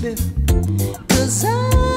baby. Cause I